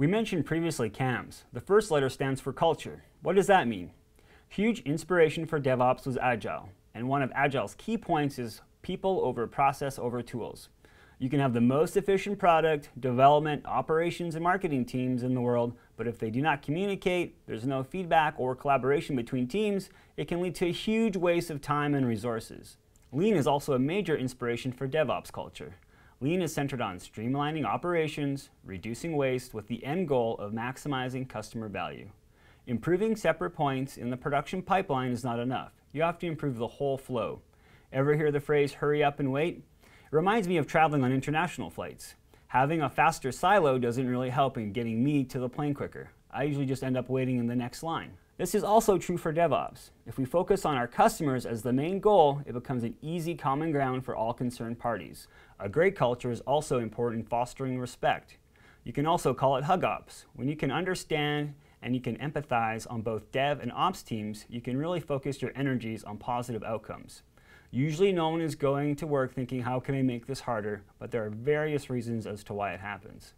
We mentioned previously CAMS. The first letter stands for culture. What does that mean? Huge inspiration for DevOps was Agile, and one of Agile's key points is people over process over tools. You can have the most efficient product, development, operations, and marketing teams in the world, but if they do not communicate, there's no feedback or collaboration between teams, it can lead to a huge waste of time and resources. Lean is also a major inspiration for DevOps culture. Lean is centered on streamlining operations, reducing waste with the end goal of maximizing customer value. Improving separate points in the production pipeline is not enough. You have to improve the whole flow. Ever hear the phrase hurry up and wait? It reminds me of traveling on international flights. Having a faster silo doesn't really help in getting me to the plane quicker. I usually just end up waiting in the next line. This is also true for DevOps. If we focus on our customers as the main goal, it becomes an easy common ground for all concerned parties. A great culture is also important in fostering respect. You can also call it hug ops. When you can understand and you can empathize on both dev and ops teams, you can really focus your energies on positive outcomes. Usually no one is going to work thinking, how can I make this harder? But there are various reasons as to why it happens.